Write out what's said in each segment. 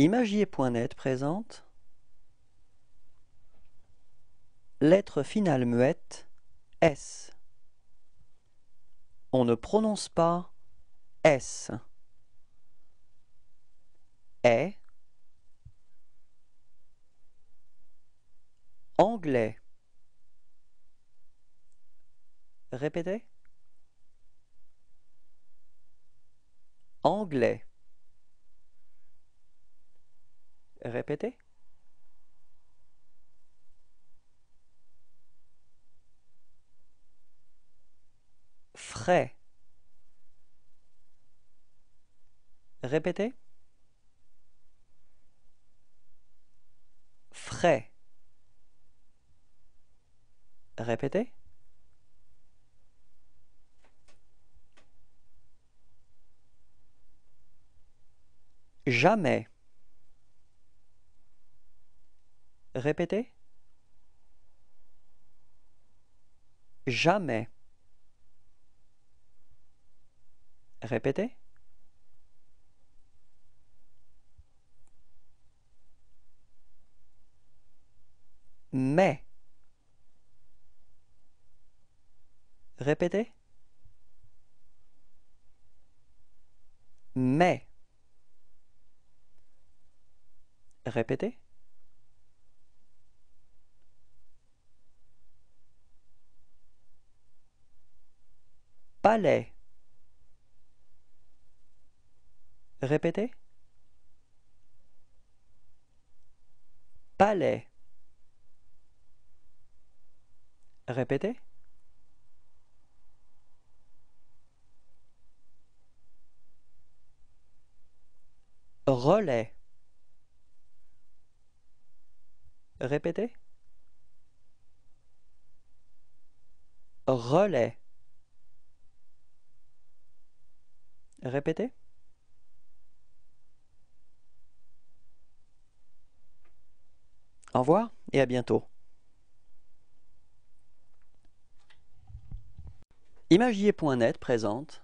Imagier.net présente Lettre finale muette S. On ne prononce pas S. Anglais. Répétez. Anglais. Répétez. Frais. Répétez. Frais. Répétez. Jamais. Répétez. Jamais. Répétez. Mais. Répétez. Mais. Répétez. Palais. Répétez. Palais. Répétez. Relais. Répétez. Relais. Répétez. Au revoir et à bientôt. Imagier.net présente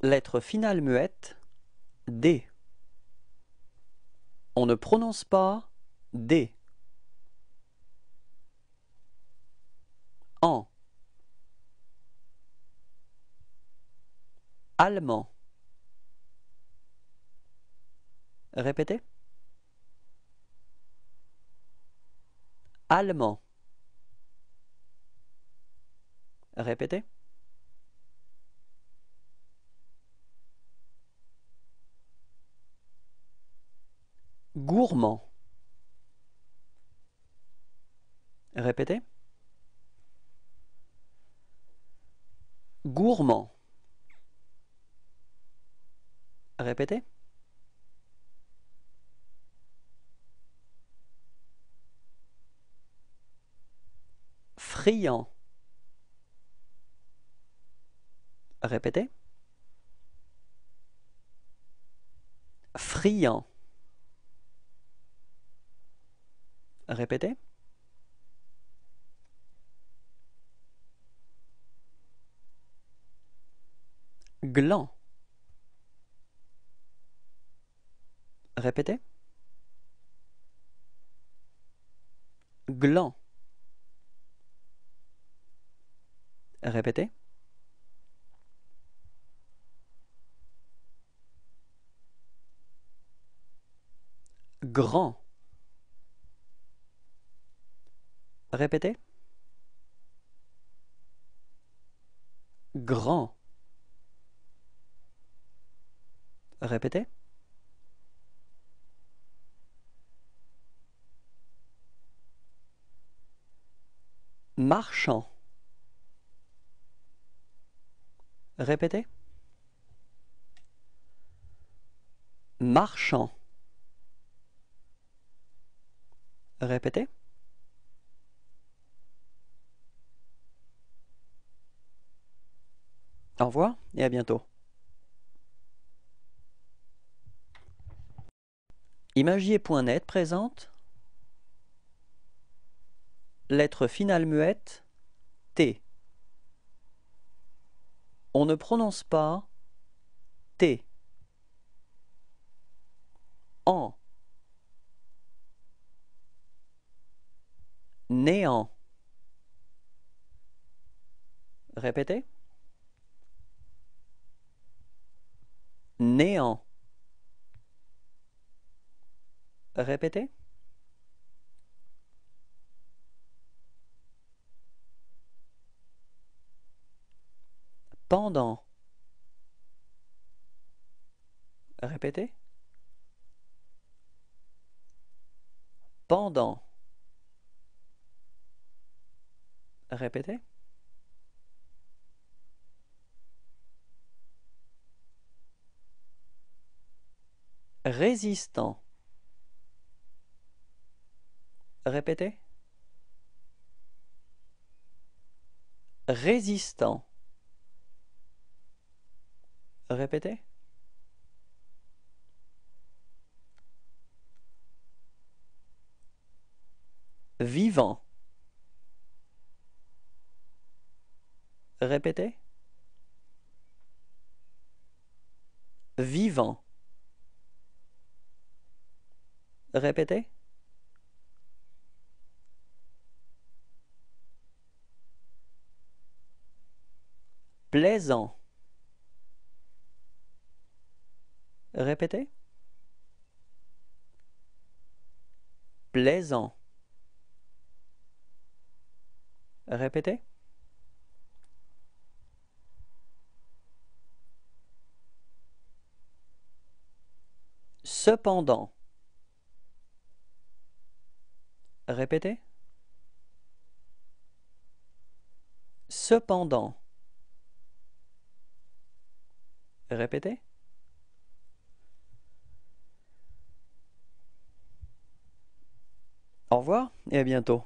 Lettre finale muette D. On ne prononce pas D. En. Allemand. Répétez. Allemand. Répétez. Gourmand. Répétez. Gourmand. Répétez. Friand. Répétez. Friand. Répétez. Gland. Répétez. Gland. Répétez. Grand. Répétez. Grand. Répétez. Marchand. Répétez. Marchand. Répétez. Au revoir et à bientôt. Imagier.net présente Lettre finale muette T. On ne prononce pas T. en. Néant. Répétez. Néant. Répétez. Pendant. Répétez. Pendant. Répétez. Résistant. Répétez. Résistant. Répétez. Vivant. Répétez. Vivant. Répétez. Plaisant. Répétez. Plaisant. Répétez. Cependant. Répétez. Cependant. Répétez. Au revoir et à bientôt.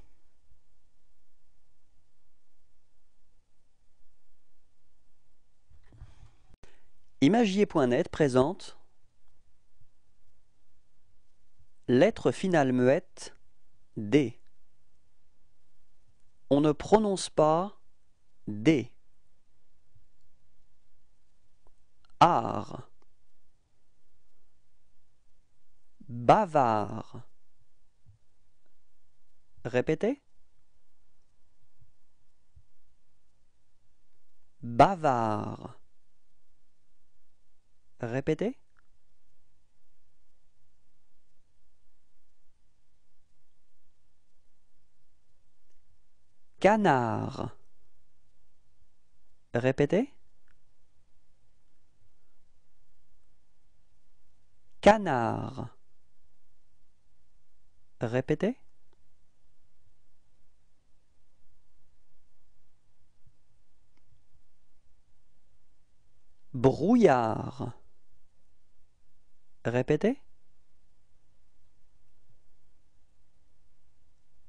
Imagier.net présente Lettre finale muette D. On ne prononce pas D. Art. Bavard. Répétez. Bavard. Répétez. Canard. Répétez. Canard. Répétez. Brouillard. Répétez.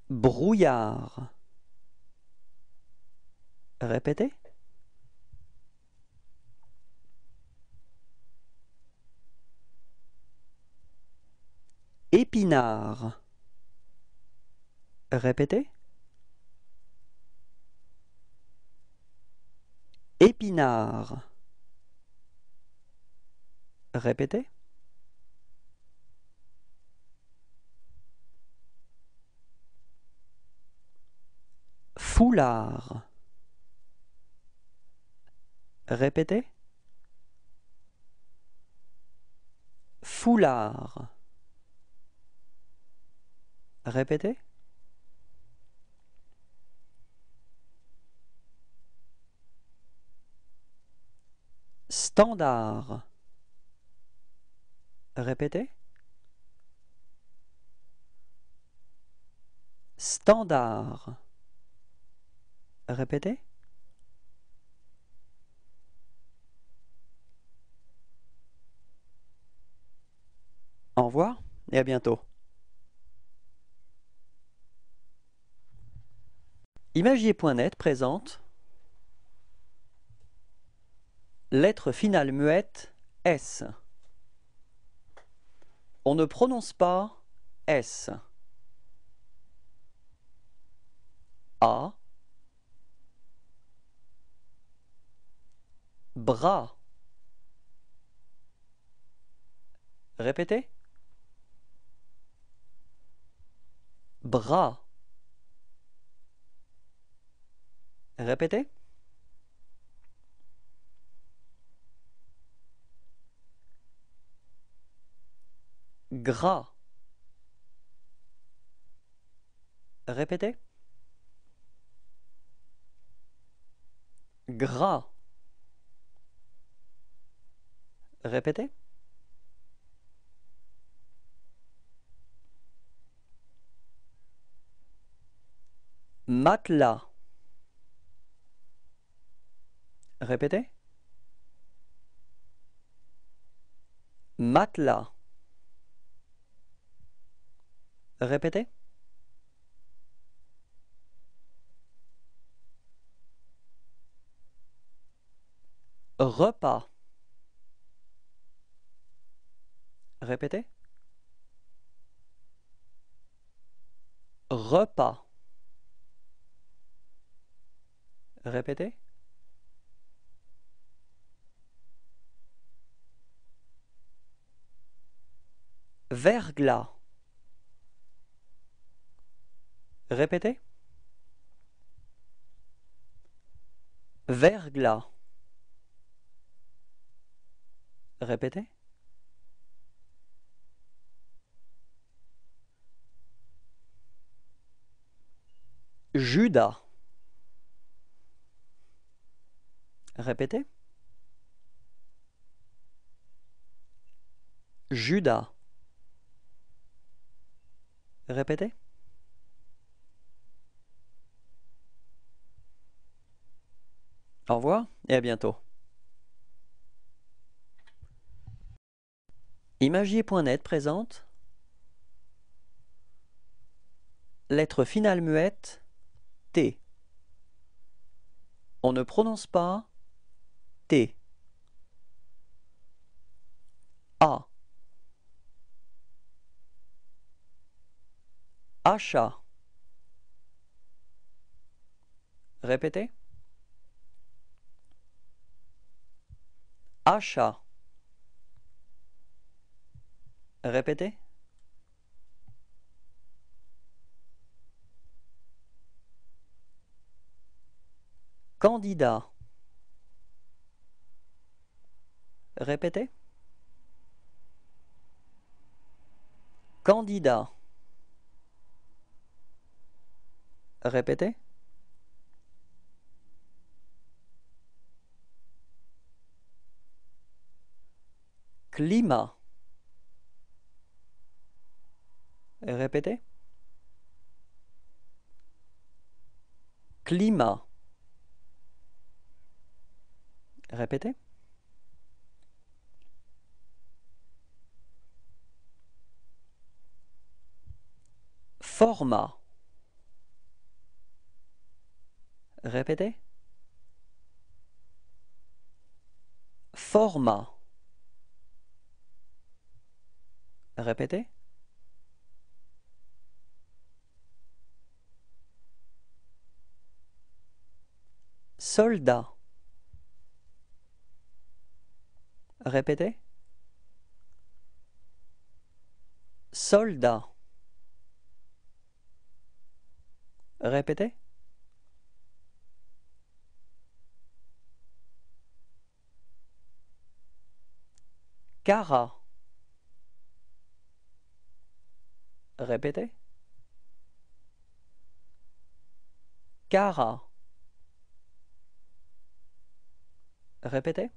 Brouillard. Répétez. Épinard. Répétez. Épinard. Répétez. Foulard. Répétez? Foulard. Répétez? Standard. Répétez. Standard. Répétez. Au revoir et à bientôt. Imagier.net présente Lettre finale muette S. On ne prononce pas S. A. Bras. Répétez. Bras. Répétez. Gras. Répétez. Gras. Répétez. Matelas. Répétez. Matelas. Répétez. Repas. Répétez. Repas. Répétez. Verglas. Répétez. Verglas. Répétez. Judas. Répétez. Judas. Répétez. Au revoir et à bientôt. Imagier.net présente Lettre finale muette T. On ne prononce pas T. A. Achat. Répétez. Achat. Répétez. Candidat. Répétez. Candidat. Répétez. Climat. Répétez. Climat. Répétez. Format. Répétez. Format. Répétez. Soldat. Répétez. Soldat. Répétez. Cara. Répétez. Cara. Répétez.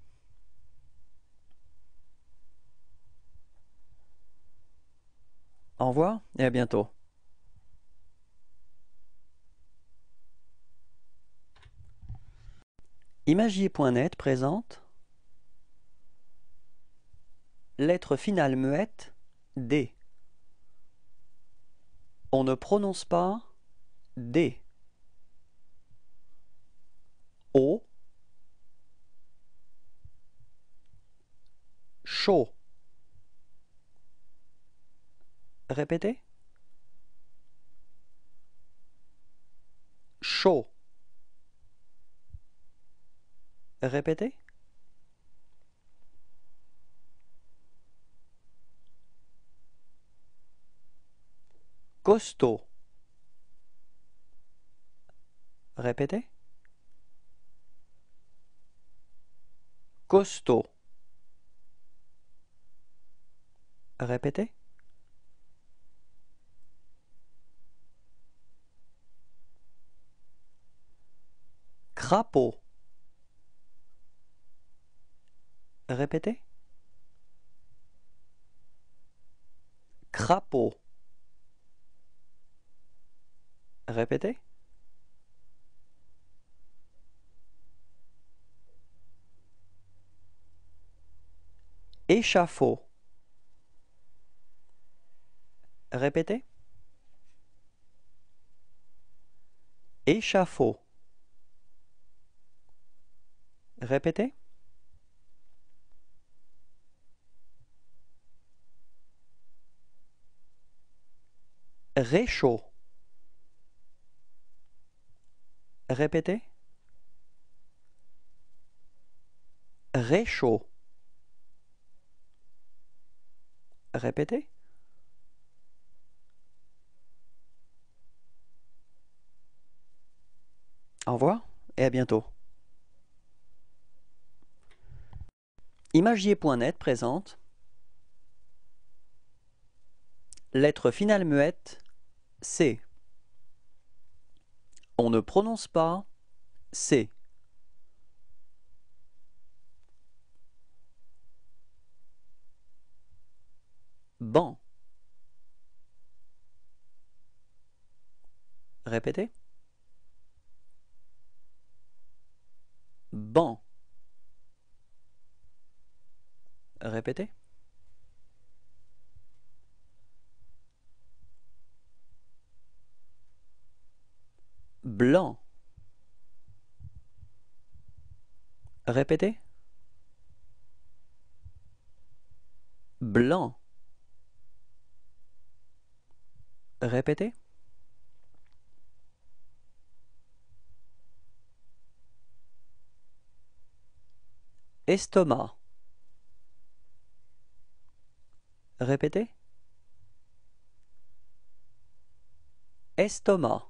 Au revoir et à bientôt. Imagier.net présente Lettre finale muette D. On ne prononce pas D. O. Chaud. Répétez. Chaud. Répétez. Costaud. Répétez. Costaud. Répétez. Crapaud. Répétez. Crapaud. Répétez. Échafaud. Répétez. Échafaud. Répétez. Réchaud. Répétez. Réchaud. Répétez. Au et à bientôt. Imagier.net présente Lettre finale muette C. On ne prononce pas C. Ban. Répétez. Ban. Répétez. Blanc. Répétez. Blanc. Répétez. Estomac. Répétez. Estomac.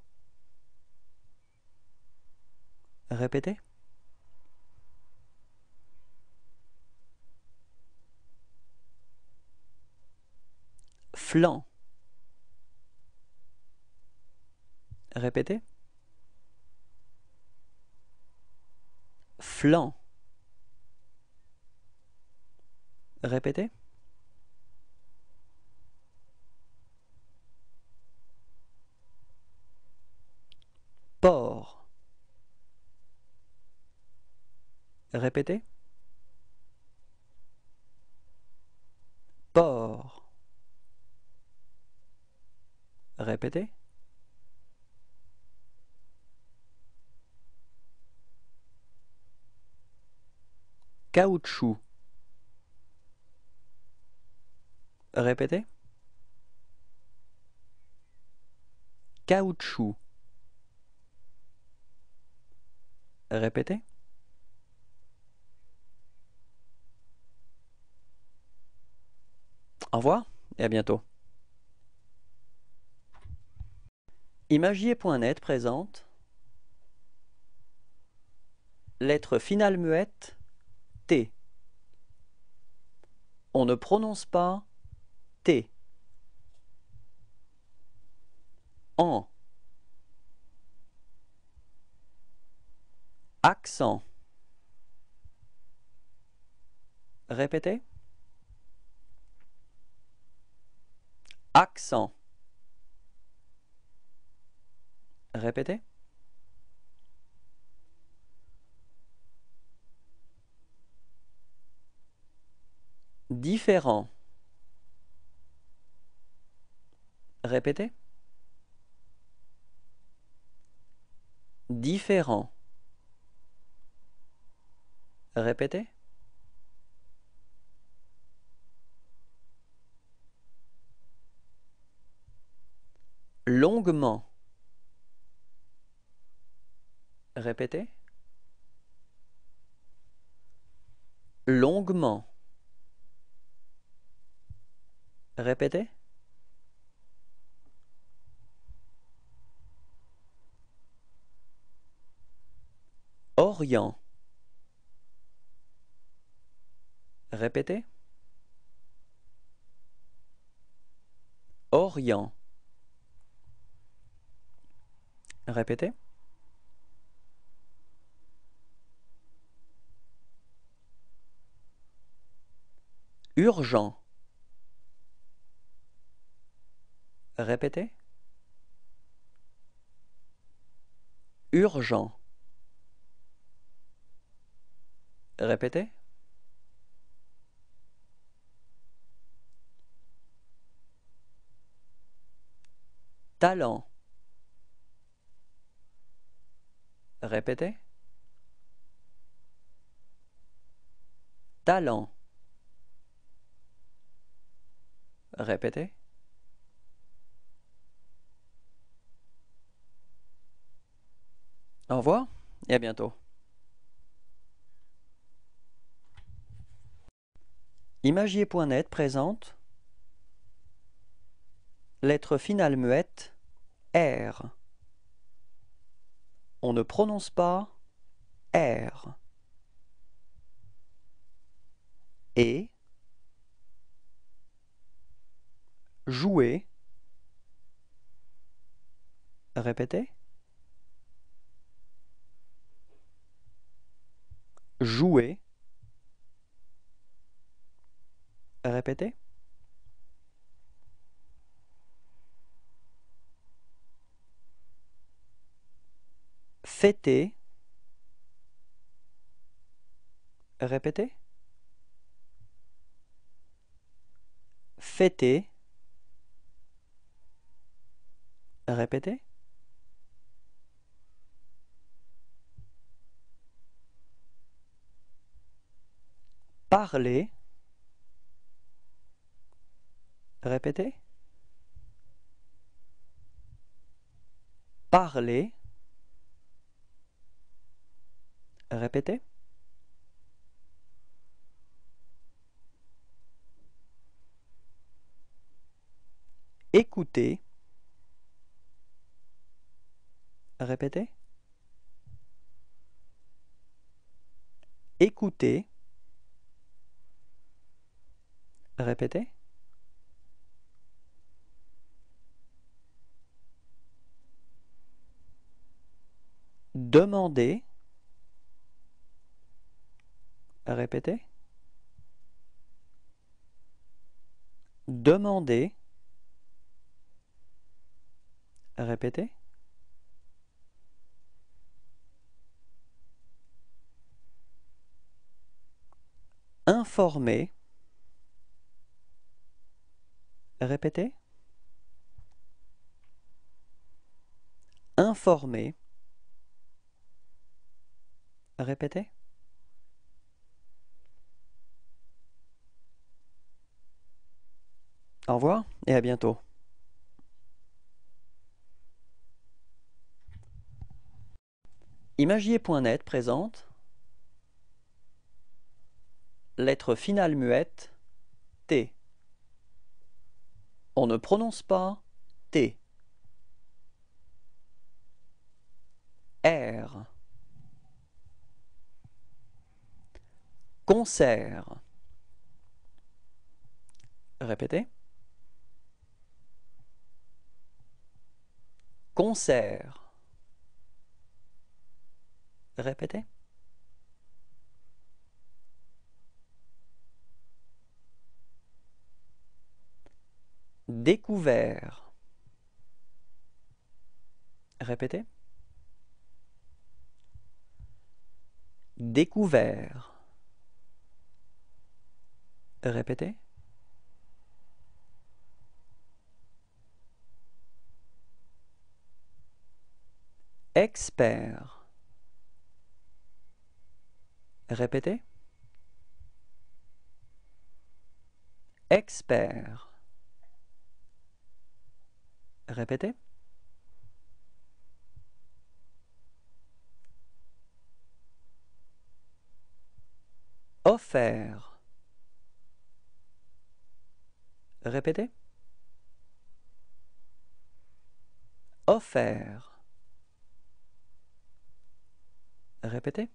Répétez. Flanc. Répétez. Flanc. Répétez. Port. Répétez. Port. Répétez. Caoutchouc. Répétez. Caoutchouc. Répétez. Au revoir et à bientôt. Imagier.net présente Lettre finale muette T. On ne prononce pas T. En. Accent. Répétez. Accent. Répétez. Différent. Répétez. Différent. Répétez. Longuement. Répétez. Longuement. Répétez. Orient. Répétez. Orient. Répétez. Urgent. Répétez. Urgent. Répétez. Talent. Répétez. Talent. Répétez. Au revoir et à bientôt. Imagier.net présente Lettre finale muette R. On ne prononce pas R. Et jouer. Répétez. Jouer. Répétez. Fêter. Répétez. Fêter. Répétez. Parler. Répétez. Parler. Répétez. Écoutez. Répétez. Écoutez. Répétez. Demandez. Répétez. Demandez. Répétez. Informer. Répétez. Informer. Répétez. Au revoir et à bientôt. Imagier.net présente Lettre finale muette T. On ne prononce pas T. R. Concert. Répétez. Concert. Répétez. Découvert. Répétez. Découvert. Répétez. Expert. Répétez. Expert. Répétez. Offert. Répétez. Offert. Répétez.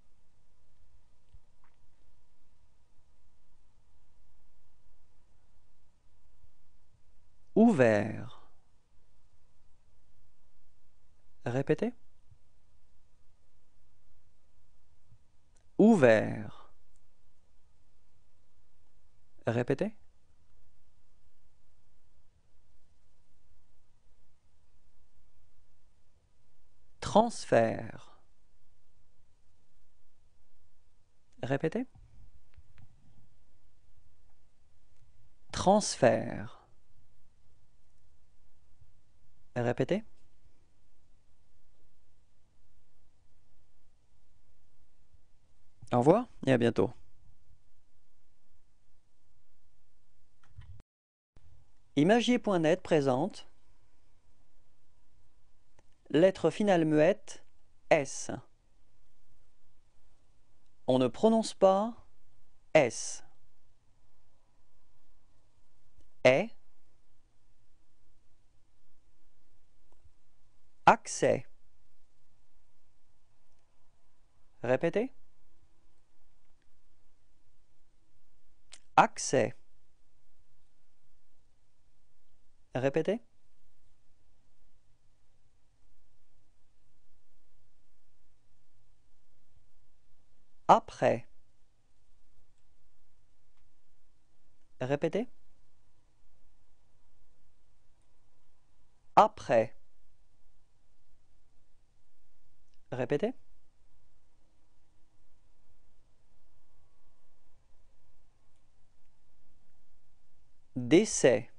Ouvert. Répétez. Ouvert. Répétez. Transfert. Répétez. Transfert. Répétez. Au revoir et à bientôt. Imagier.net présente Lettre finale muette S. On ne prononce pas S. Est. Accès. Répétez. Accès. Répétez. Après. Répétez. Après. Répétez. Décès.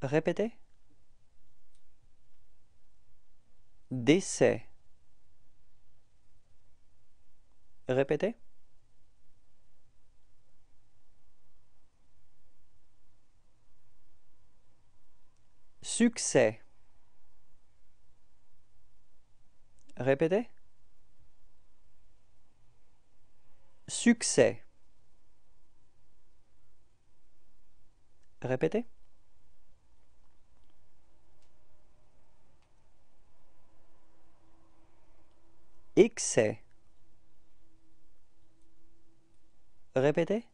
Répétez. Décès. Répétez. Succès. Répétez. Succès. Répétez. Excès. Répétez.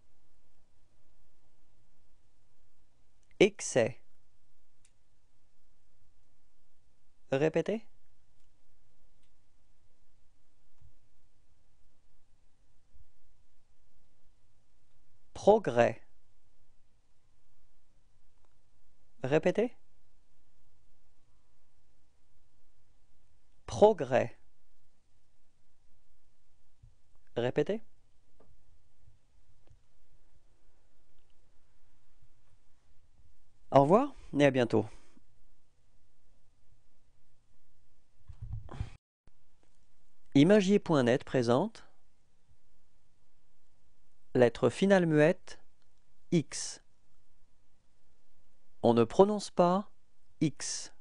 Excès. Répétez. Progrès. Répétez. Progrès. Répétez. Au revoir et à bientôt. Imagier.net présente Lettre finale muette X. On ne prononce pas X.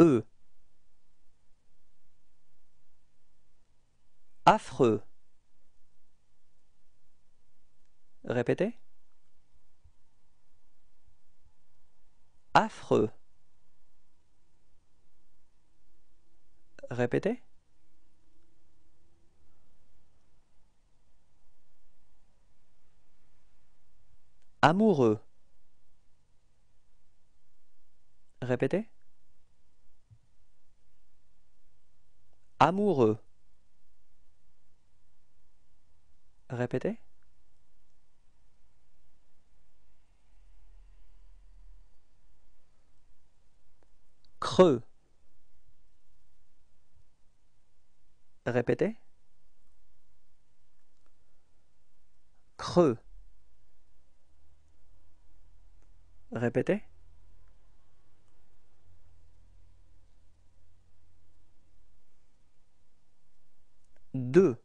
E. Affreux. Répétez. Affreux. Répétez. Amoureux. Répétez. Amoureux. Répétez. Creux. Répétez. Creux. Répétez. Deux.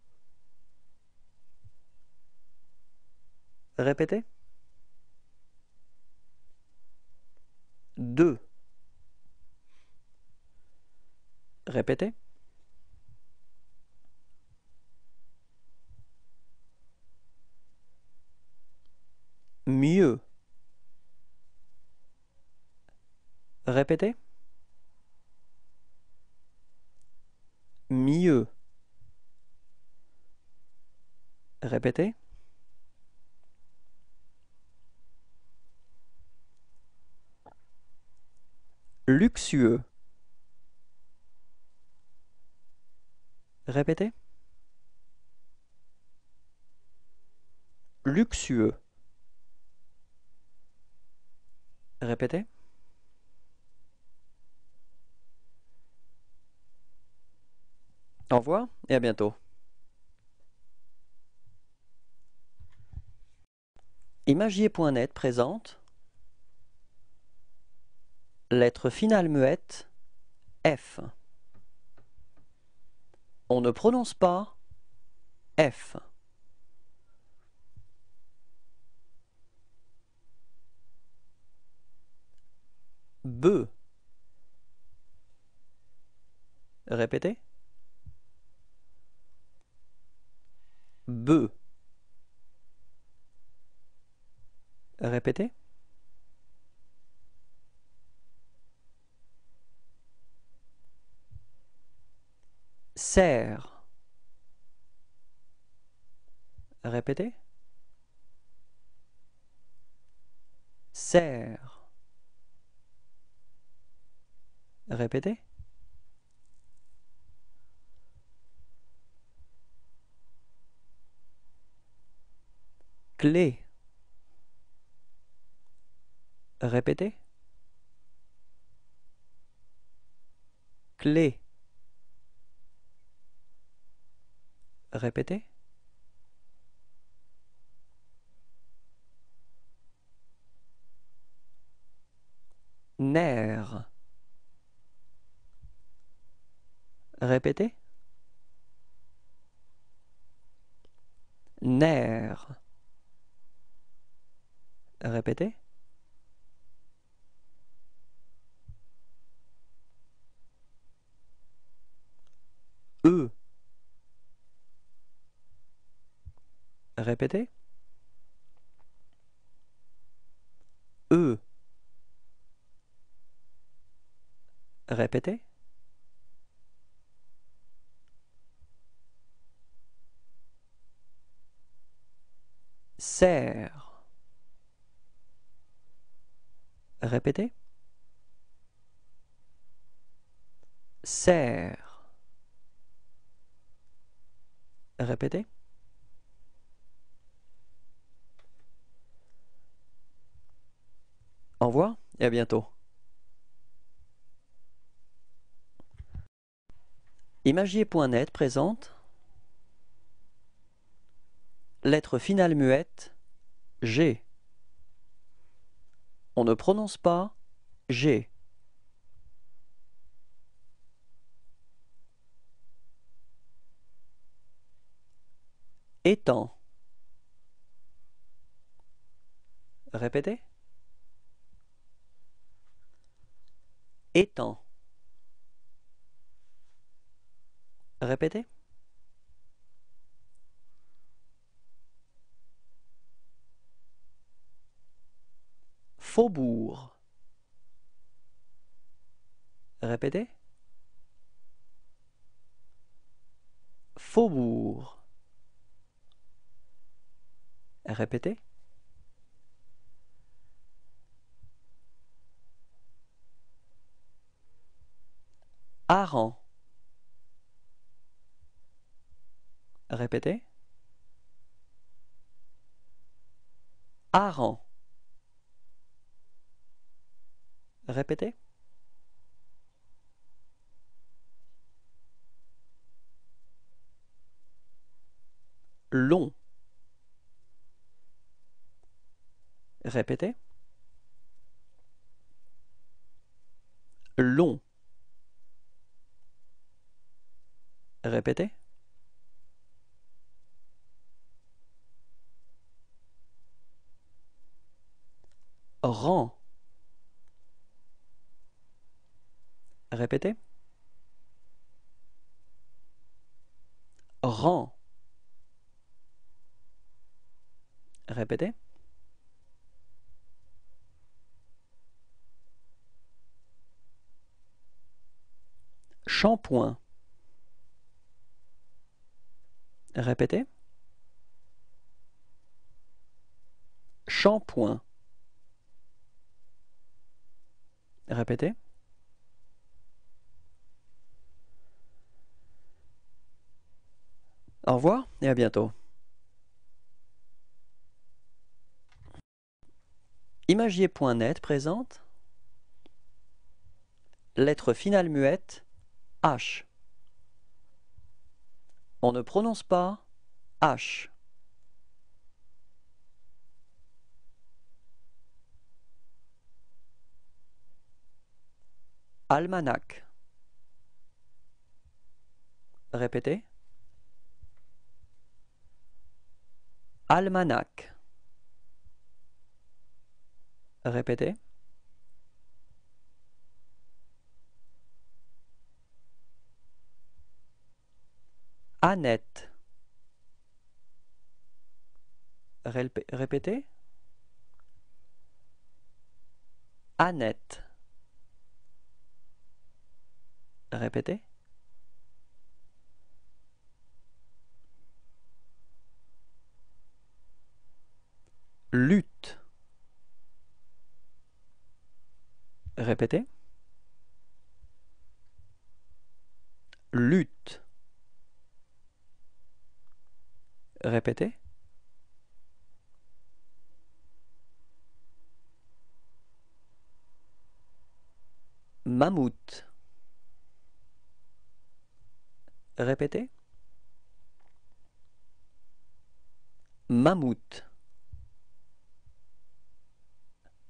Répétez. Deux. Répétez. Mieux. Répétez. Mieux. Répétez. Luxueux. Répétez. Luxueux. Répétez. Au revoir et à bientôt. Imagier.net présente Lettre finale muette F. On ne prononce pas F. Be. Répétez. Be. Répétez. Serre. Répétez. Serre. Répétez. Clé. Répétez. Clé. Répétez. Nerf. Répétez. Nerf. Répétez. E. Répétez. E. Répétez. Serre. Répétez. Serre. Répétez. Au revoir et à bientôt. Imagier.net présente Lettre finale muette G. On ne prononce pas G. Étant. Répétez. Étant. Répétez. Faubourg. Répétez. Faubourg. Répétez. Hareng. Répétez. Hareng. Répétez. Long. Répétez. Long. Répétez. Rang. Répétez. Rang. Répétez. Shampoing. Répétez. Shampoing. Répétez. Au revoir et à bientôt. Imagier.net présente Lettre finale muette H. On ne prononce pas H. Almanach. Répétez. Almanach. Répétez. Annette. Rélp- Répétez. Annette. Répétez. Lutte. Répétez. Lutte. Répétez. Mammouth. Répétez. Mammouth.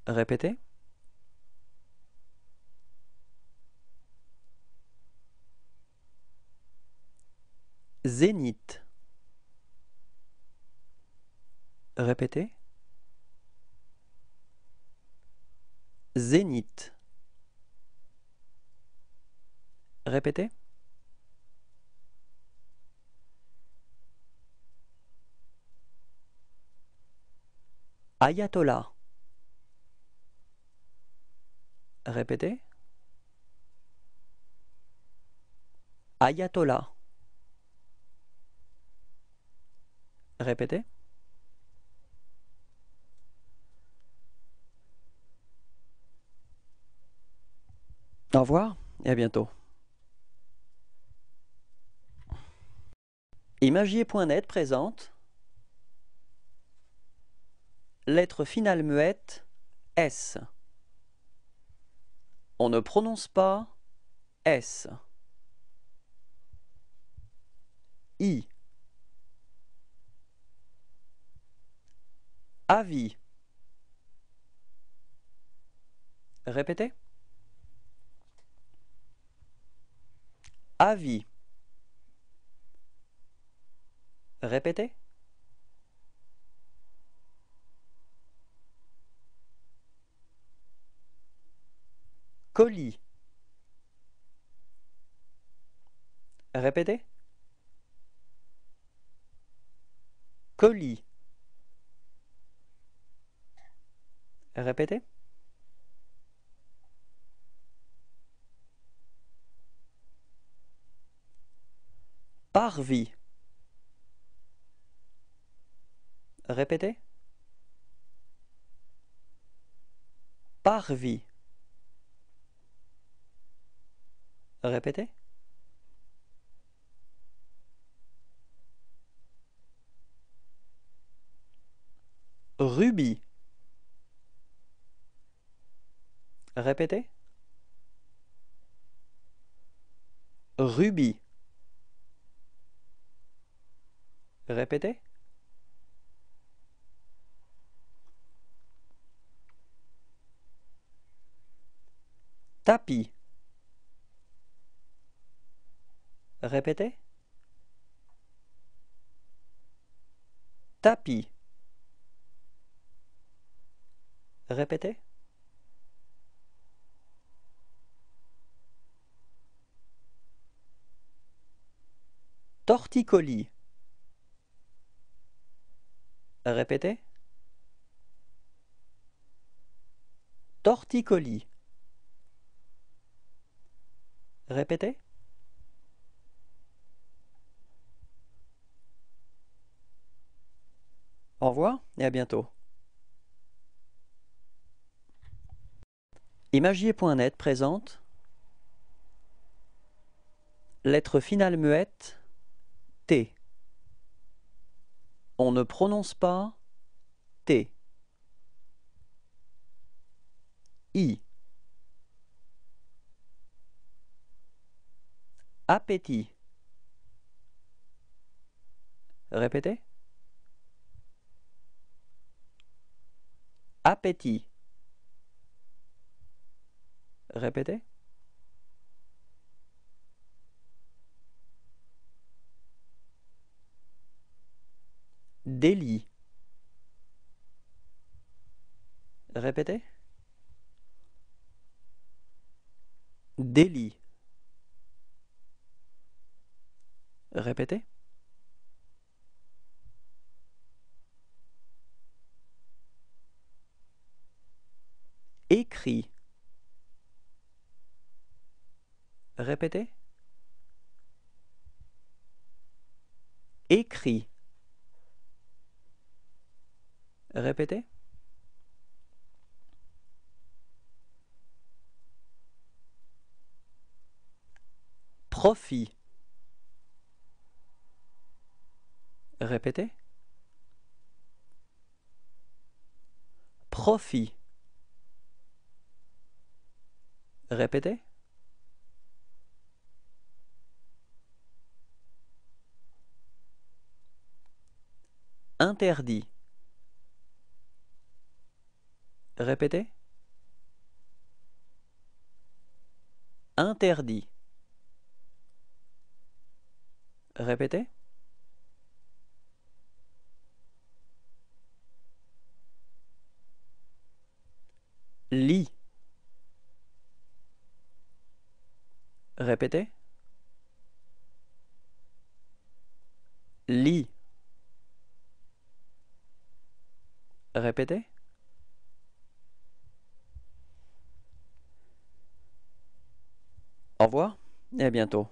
Répétez. Zénith. Répétez. Zénith. Répétez. Ayatollah. Répétez. Ayatollah. Répétez. Au revoir et à bientôt. Imagier.net présente Lettre finale muette S. On ne prononce pas S. I. Avis. Répétez. Avis. Répétez. Colis. Répétez. Colis. Répétez. Parvis. Répétez. Parvis. Répétez. Rubis. Répétez. Rubis. Répétez. Tapis. Répétez. Tapis. Répétez. Torticolis. Répétez. Torticolis. Répétez. Au revoir et à bientôt. Imagier.net présente Lettre finale muette T. On ne prononce pas T. I. Appétit. Répétez. Appétit. Répétez. Délit. Répétez. Délit. Répétez. Écrit. Répétez. Écrit. Répétez. Profit. Répétez. Profit. Répétez. Interdit. Répétez. Interdit. Répétez. Lit. Répétez. Lit. Répétez. Au revoir et à bientôt.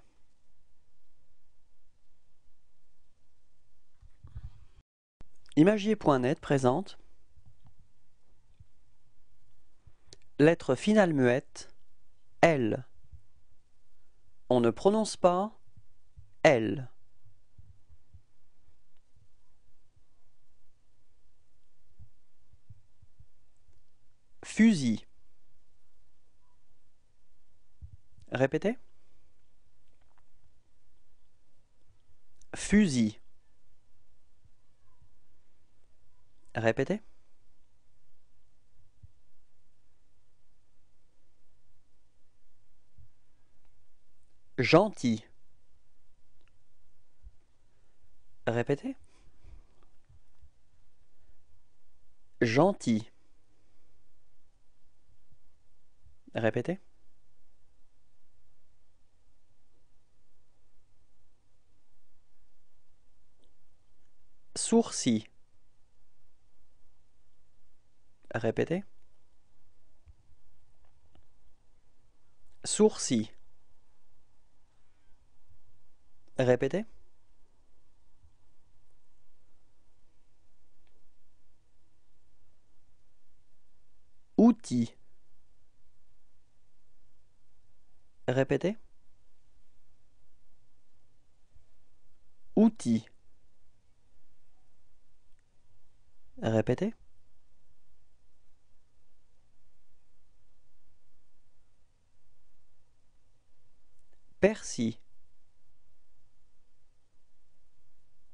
Imagier.net présente Lettre finale muette L. On ne prononce pas L. Fusil. Répétez. Fusil. Répétez. Gentil. Répétez. Gentil. Répétez. Sourcil. Répétez. Sourcil. Répétez. Outil. Répétez. Outil. Répétez. Percy.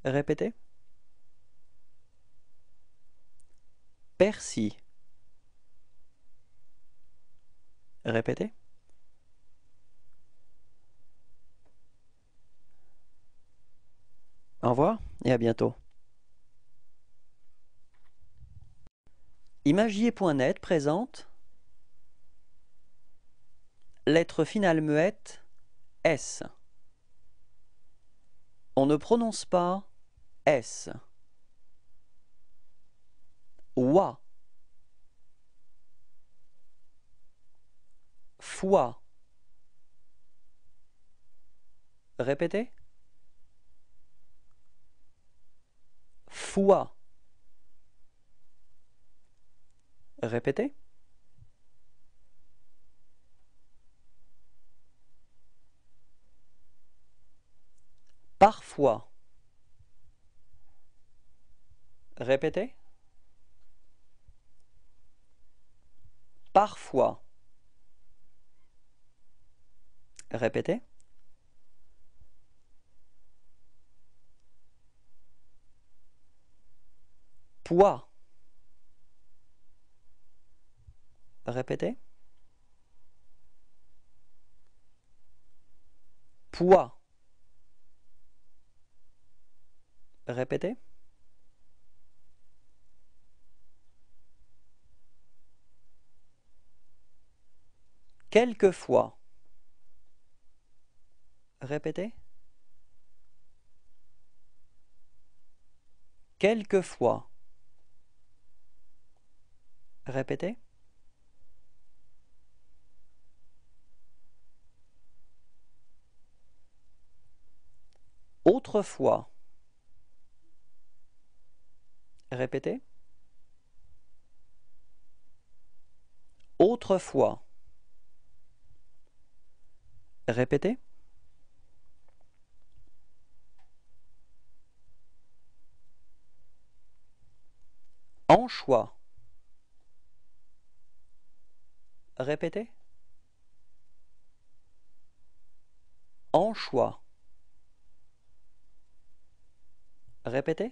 Répétez. Percy. Répétez. Au revoir et à bientôt. Imagier.net présente Lettre finale muette S. On ne prononce pas S. Oie. Foi. Répétez. Foi. Répétez. Parfois. Répétez. Parfois. Répétez. Poids. Répétez. Poids. Répétez. Quelquefois. Répétez. Quelquefois. Répétez. Autrefois. Répétez. Autrefois. Répétez. Anchois. Répétez. Anchois. Répétez.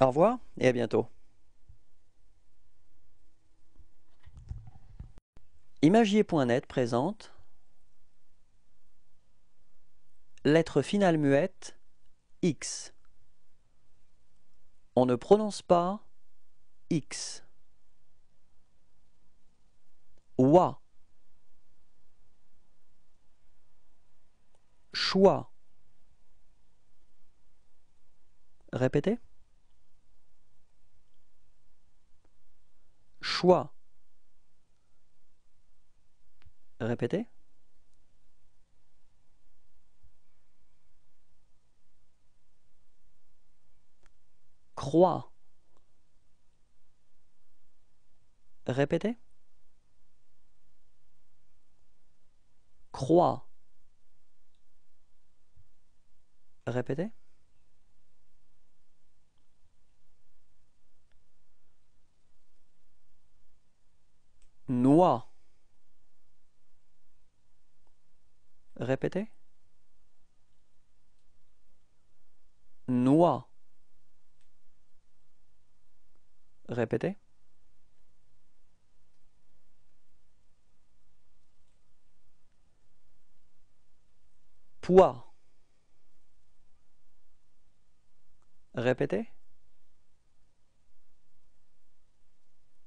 Au revoir et à bientôt. Imagier.net présente Lettre finale muette X. On ne prononce pas X. Oie. Choix. Répétez. Choix. Répétez. Croix. Répétez. Croix. Répétez. Noix. Répétez. Noix. Répétez. Poids. Répétez.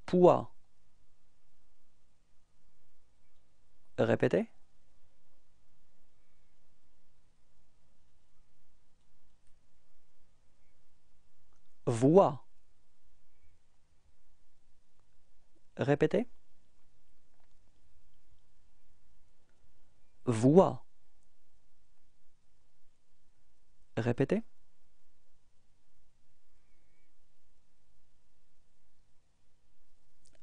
Poids. Répétez. Voix. Répétez. Voix. Répétez.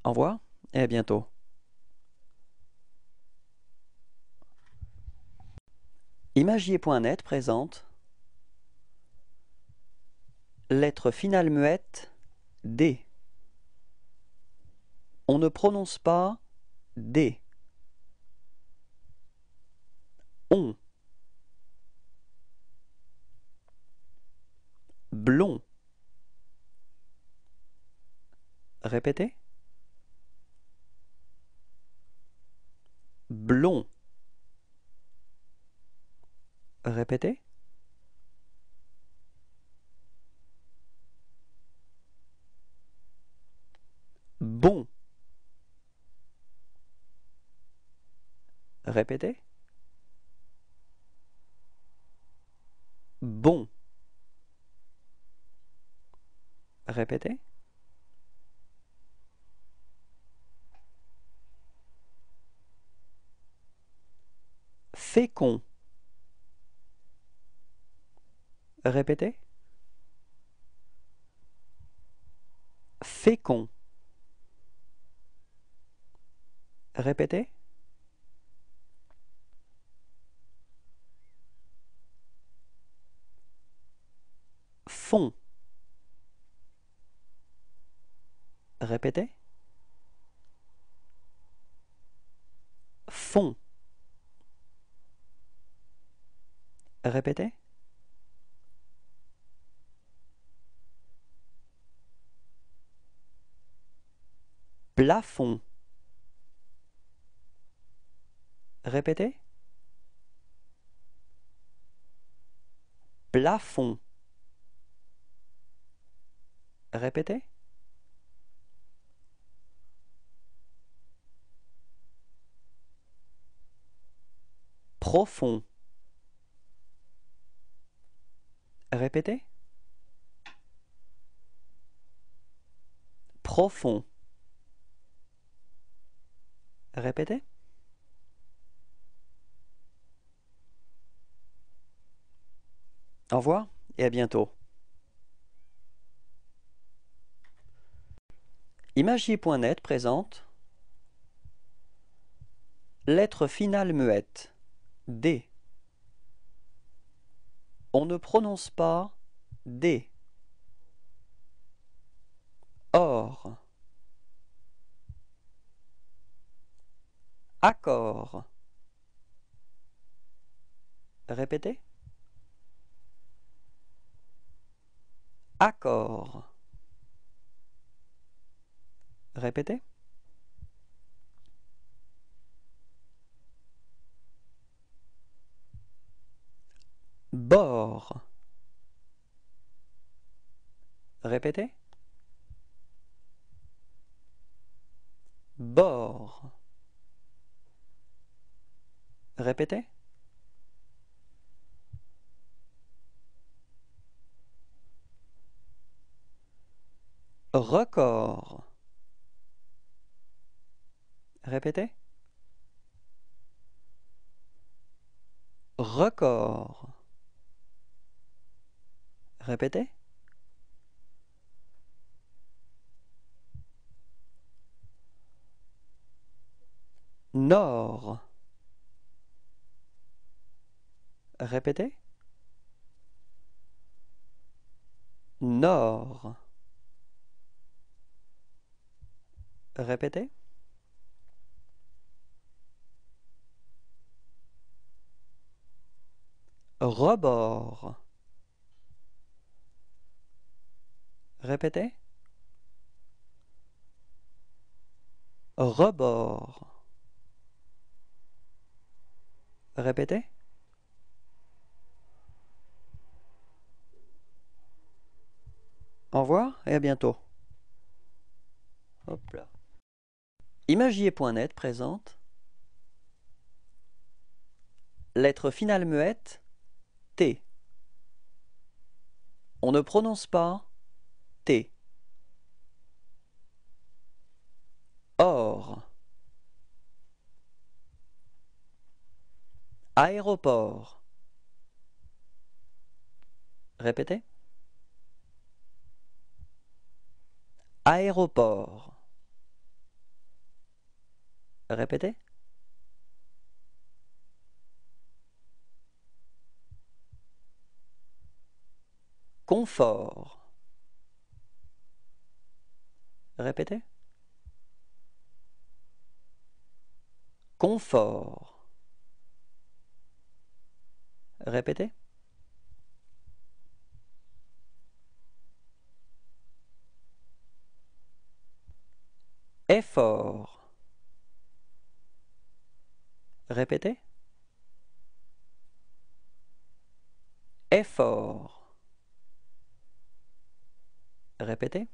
Au revoir et à bientôt. Imagier.net présente Lettre finale muette D. On ne prononce pas D. On. Blond. Répétez. Blond. Répétez. Bon. Répétez. Bon. Répétez. fécond. Répétez. Fécond. Répétez. Fond. Répétez. Fond. Répétez? Plafond. Répétez? Plafond. Répétez? Profond. Répétez. Profond. Répétez. Au revoir et à bientôt. Imagier.net présente Lettre finale muette D. On ne prononce pas D. Or. Accord. Répétez. Accord. Répétez. Bord. Répétez. Bord. Répétez. Record. Répétez. Record. Répétez. Nord. Répétez. Nord. Répétez. Rebord. Répétez. Rebord. Répétez. Au revoir et à bientôt. Hop là. Imagier.net présente Lettre finale muette T. On ne prononce pas T. Or. Aéroport. Répétez. Aéroport. Répétez. Confort. Répétez. Confort. Répétez. Effort. Répétez. Effort. Répétez.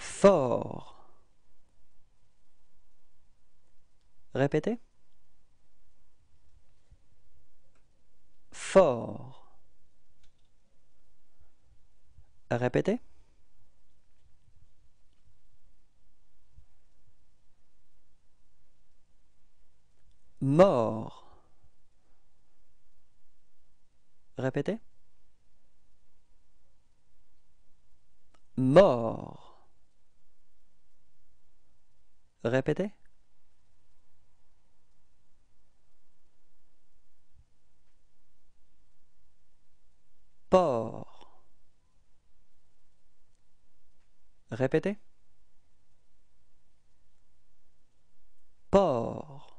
Fort. Répétez. Fort. Répétez. Mort. Répétez. Mort. Répétez. Port. Répétez. Port.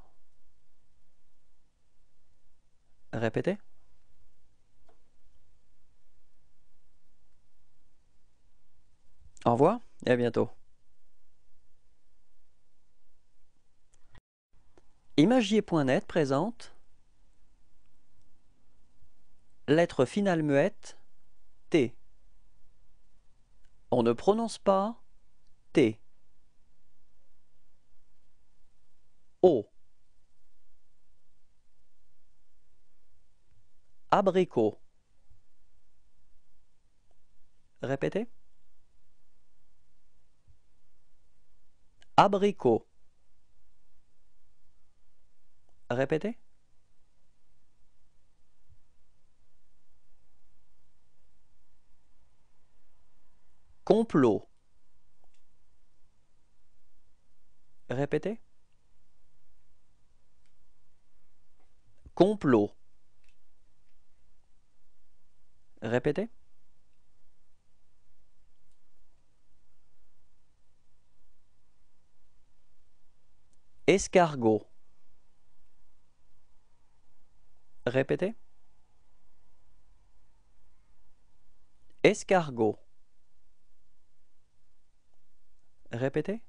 Répétez. Au revoir et à bientôt. Imagier.net présente Lettre finale muette T. On ne prononce pas T. O. Abricot. Répétez. Abricot. Répétez. Complot. Répétez. Complot. Répétez. Escargot. Répétez. Escargot. Répétez.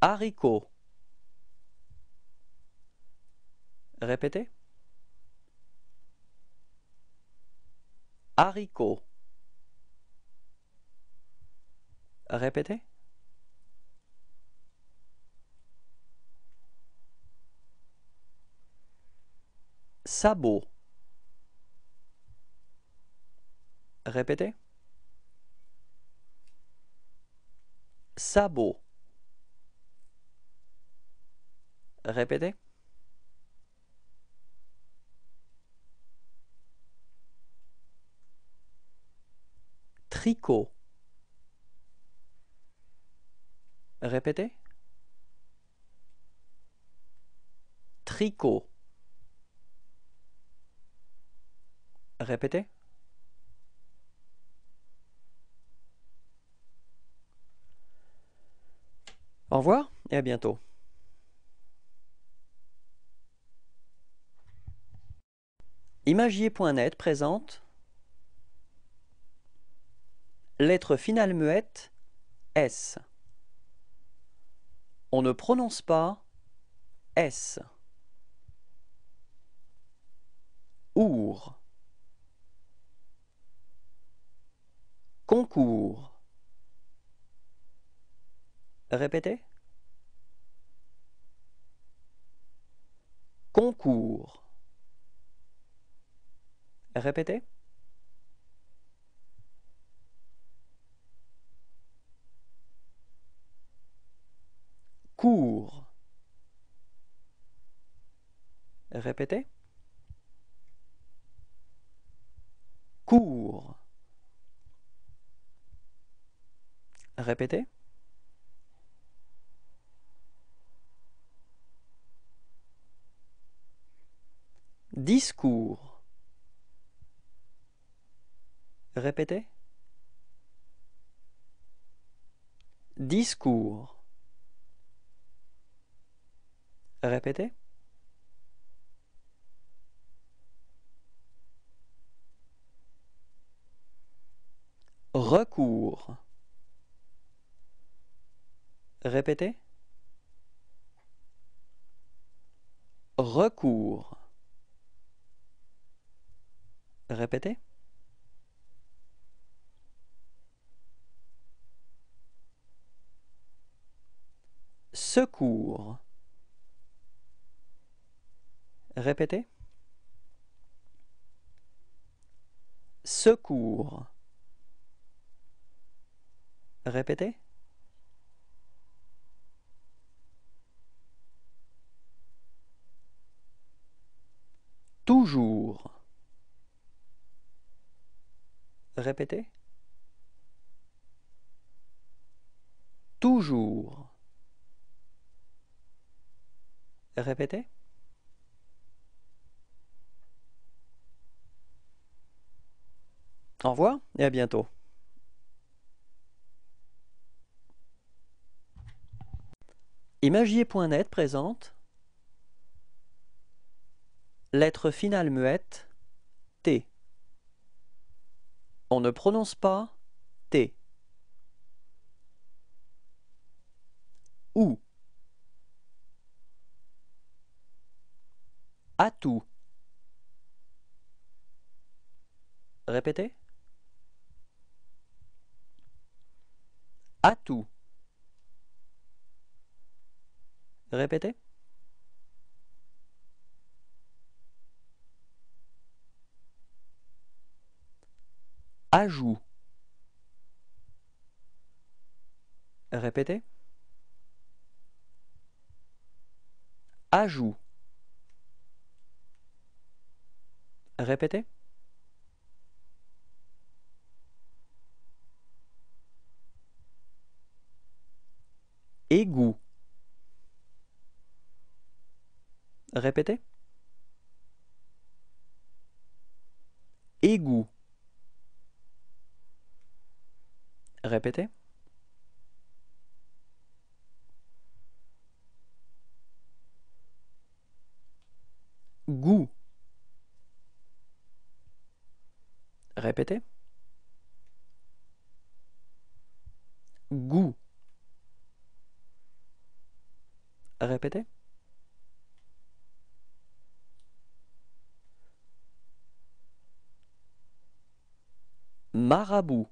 Haricot. Répétez. Haricot. Répétez. Sabot. Répétez. Sabot. Répétez. Tricot. Répétez. Tricot. Répétez. Au revoir et à bientôt. Imagier.net présente Lettre finale muette S. On ne prononce pas S. Our. Concours. Répétez. Concours. Répétez. Cours. Répétez. Cours. Répétez. Discours. Répétez. Discours. Répétez. Recours. Répétez. Recours. Répétez. Secours. Répétez. Secours. Répétez. Toujours. Répétez. Toujours. Répétez. Au revoir et à bientôt. Imagier.net présente Lettre finale muette T. On ne prononce pas T. Ou. Atout. Répétez. Atout. Répétez. Ajout. Répétez. Ajout. Répétez. Égout. Répétez. Égout. Répétez. Goût. Répétez. Goût. Répétez. Marabout.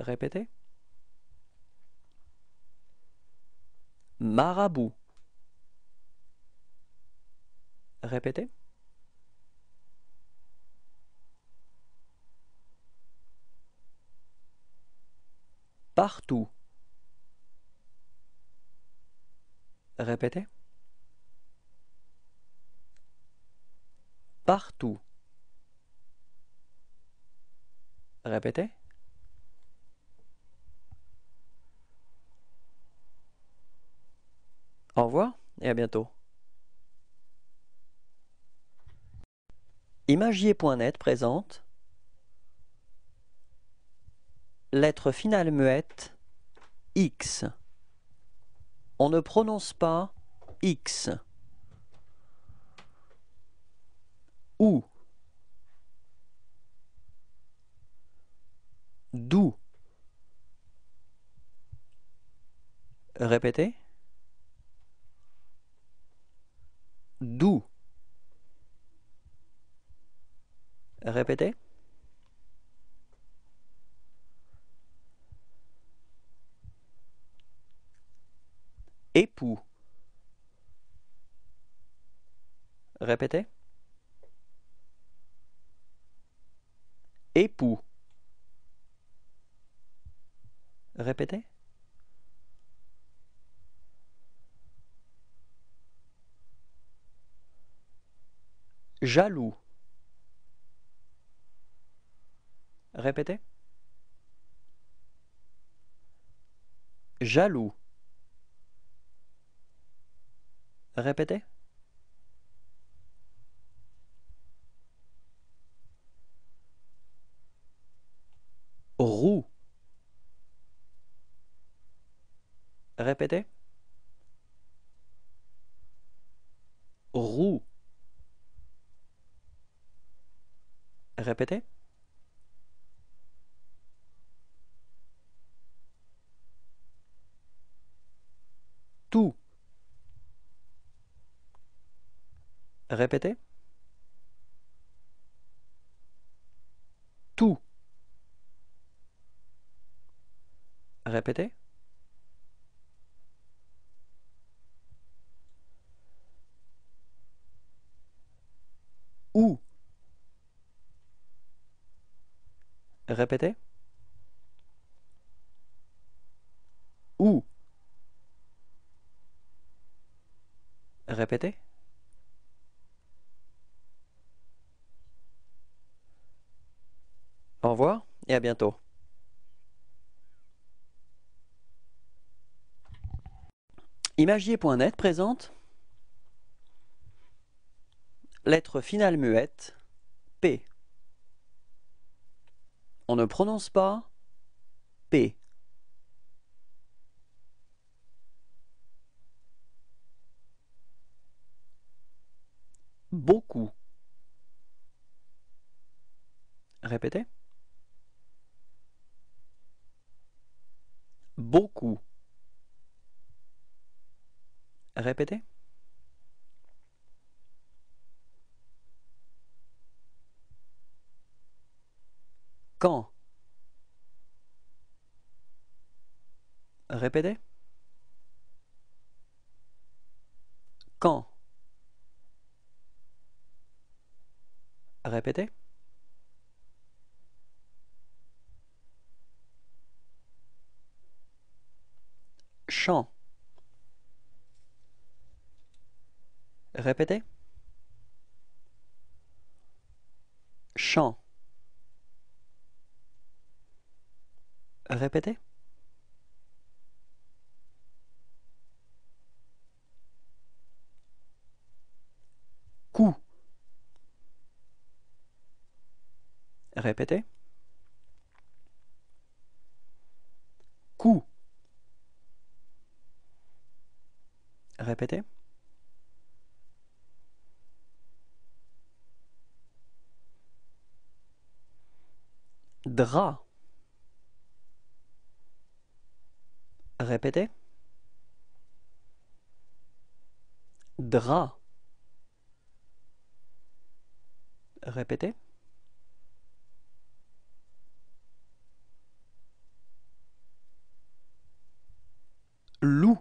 Répétez. Marabout. Répétez. Partout. Répétez. Partout. Répétez. Au revoir et à bientôt. Imagier.net présente Lettre finale muette X. On ne prononce pas X. Ou. D'où. Répétez. D'où? Répétez. Époux. Répétez. Époux. Répétez. Jaloux. Répétez. Jaloux. Répétez. Roux. Répétez. Roux. Répétez. Tout. Répétez. Tout. Répétez. Où. Répétez. Où. Répétez. Au revoir et à bientôt. Imagier.net présente Lettre finale muette P. On ne prononce pas P. Beaucoup. Répétez. Beaucoup. Répétez. Quand? Répétez. Quand? Répétez. Chant. Répétez. Chant. Répétez. Coup. Répétez. Coup. Répétez. Drap. Répétez. Drap. Répétez. Loup.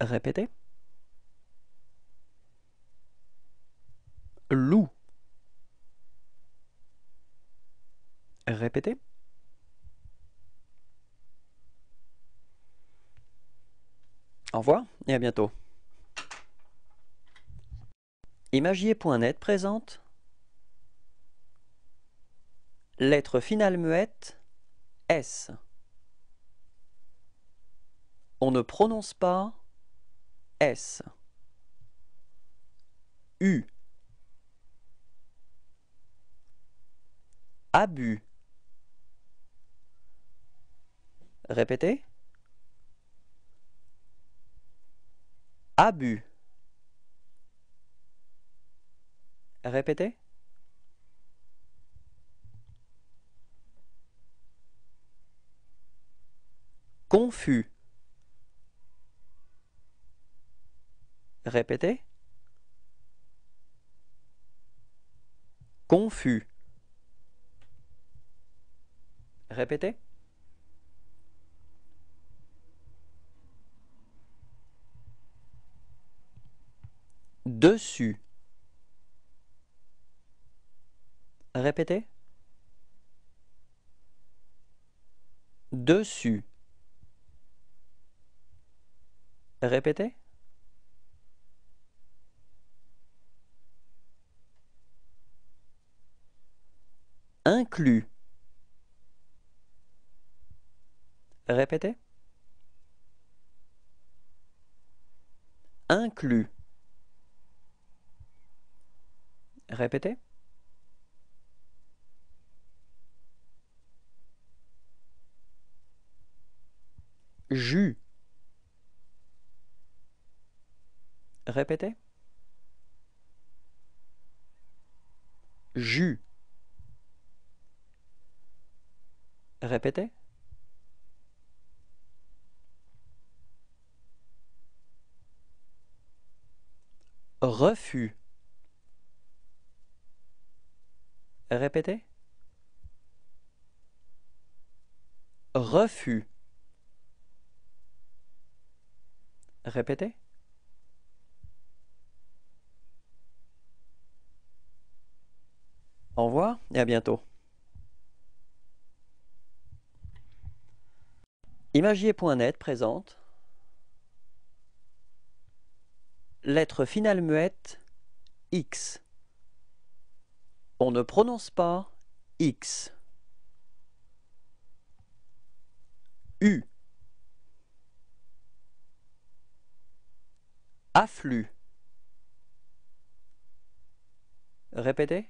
Répétez. Loup. Répétez. Au revoir et à bientôt. Imagier.net présente Lettre finale muette S. On ne prononce pas S. U. Abus. Répétez. Abus. Répétez. Confus. Répétez. Confus. Répétez. Dessus. Répétez. Dessus. Répétez. Inclus. Répétez. Inclus. Répétez. Jus. Répétez. Jus. Répétez. Refus. Répétez. Refus. Répétez. Au revoir et à bientôt. Imagier.net présente Lettre finale muette X. On ne prononce pas X. U. Afflux. Répétez.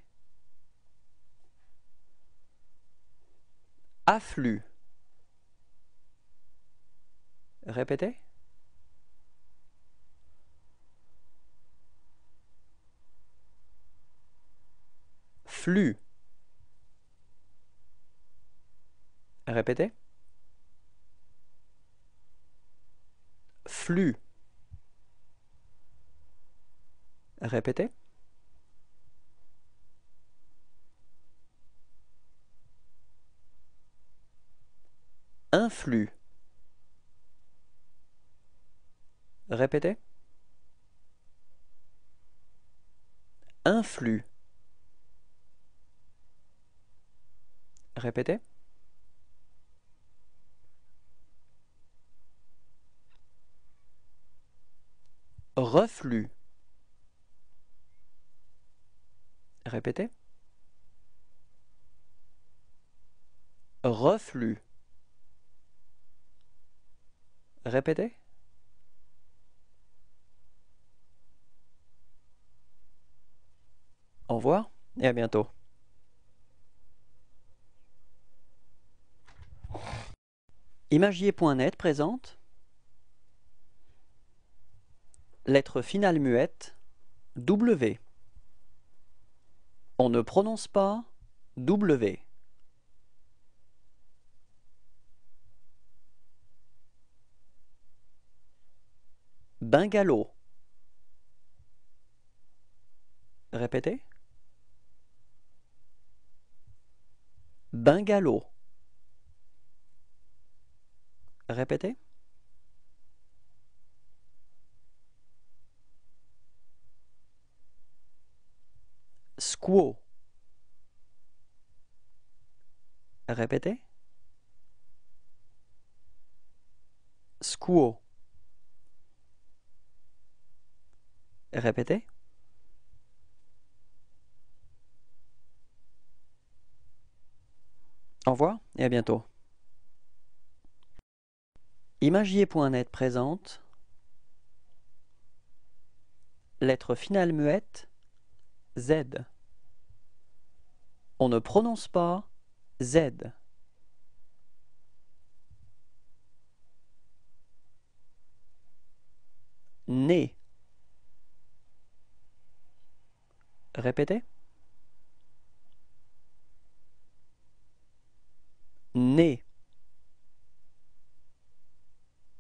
Afflux. Répétez. Flux. Répétez. Flux. Répétez. Influx. Répétez. Influx. Répétez. Reflux. Répétez. Reflux. Répétez. Au revoir et à bientôt. Imagier.net présente Lettre finale muette W. On ne prononce pas W. Bungalow. Répétez. Bungalow. Répétez. Squaw. Répétez. Squaw. Répétez. Au revoir et à bientôt. Imagier.net présente Lettre finale muette Z. On ne prononce pas Z. Né. Répétez. Né.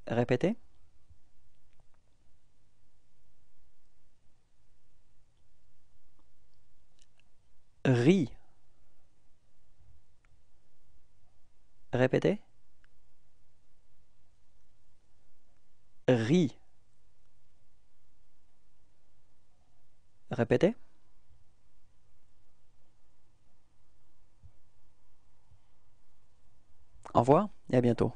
Répétez. Ri. Répétez. Ri. Répétez. Au revoir et à bientôt.